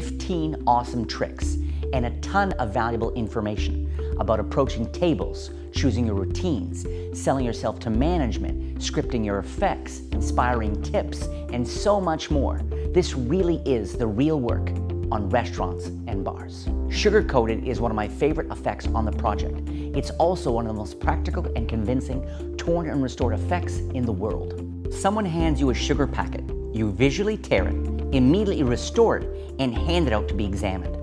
15 awesome tricks and a ton of valuable information about approaching tables, choosing your routines, selling yourself to management, scripting your effects, inspiring tips, and so much more. This really is the real work on restaurants and bars. Sugar coated is one of my favorite effects on the project. It's also one of the most practical and convincing torn and restored effects in the world. Someone hands you a sugar packet, you visually tear it, immediately restored and handed out to be examined.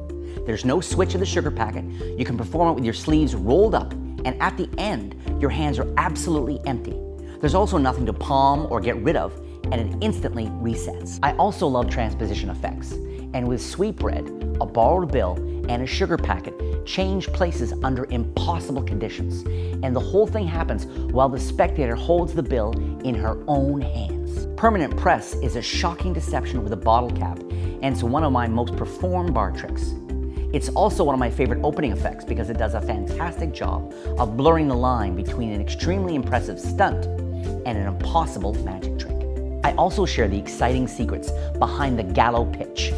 There's no switch of the sugar packet. You can perform it with your sleeves rolled up, and at the end, your hands are absolutely empty. There's also nothing to palm or get rid of, and it instantly resets. I also love transposition effects, and with sweetbread, a borrowed bill, and a sugar packet, change places under impossible conditions. And the whole thing happens while the spectator holds the bill in her own hands. Permanent press is a shocking deception with a bottle cap, and it's one of my most performed bar tricks. It's also one of my favorite opening effects because it does a fantastic job of blurring the line between an extremely impressive stunt and an impossible magic trick. I also share the exciting secrets behind the gallow pitch.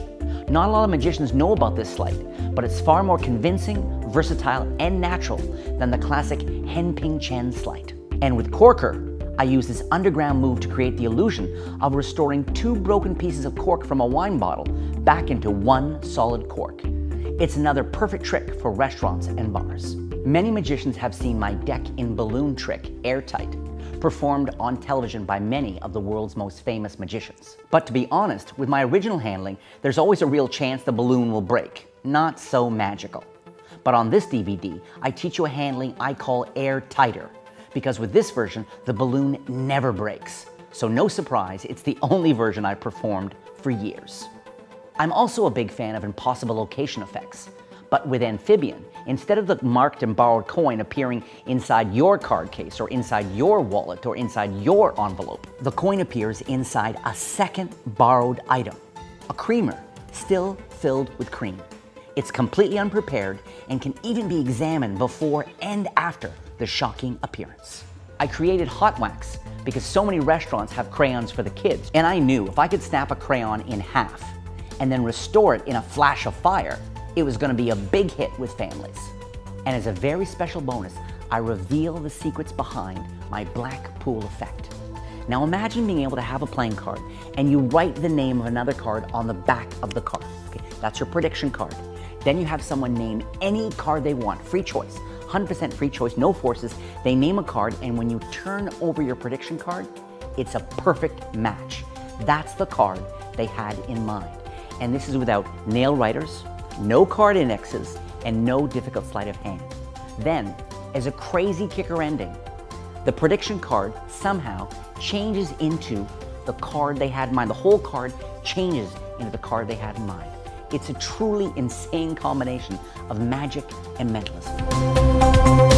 Not a lot of magicians know about this sleight, but it's far more convincing, versatile, and natural than the classic Han Ping Chien sleight. And with Corker, I use this underground move to create the illusion of restoring two broken pieces of cork from a wine bottle back into one solid cork. It's another perfect trick for restaurants and bars. Many magicians have seen my deck in balloon trick, Airtight, performed on television by many of the world's most famous magicians. But to be honest, with my original handling, there's always a real chance the balloon will break. Not so magical. But on this DVD, I teach you a handling I call airtighter, because with this version, the balloon never breaks. So no surprise, it's the only version I've performed for years. I'm also a big fan of impossible location effects. But with Amphibian, instead of the marked and borrowed coin appearing inside your card case or inside your wallet or inside your envelope, the coin appears inside a second borrowed item, a creamer, still filled with cream. It's completely unprepared and can even be examined before and after the shocking appearance. I created Hot Wax because so many restaurants have crayons for the kids, and I knew if I could snap a crayon in half, and then restore it in a flash of fire, it was gonna be a big hit with families. And as a very special bonus, I reveal the secrets behind my black pool effect. Now imagine being able to have a playing card and you write the name of another card on the back of the card. Okay, that's your prediction card. Then you have someone name any card they want, free choice, 100% free choice, no forces. They name a card and when you turn over your prediction card, it's a perfect match. That's the card they had in mind and this is without nail writers, no card indexes, and no difficult sleight of hand. Then, as a crazy kicker ending, the prediction card somehow changes into the card they had in mind. The whole card changes into the card they had in mind. It's a truly insane combination of magic and mentalism.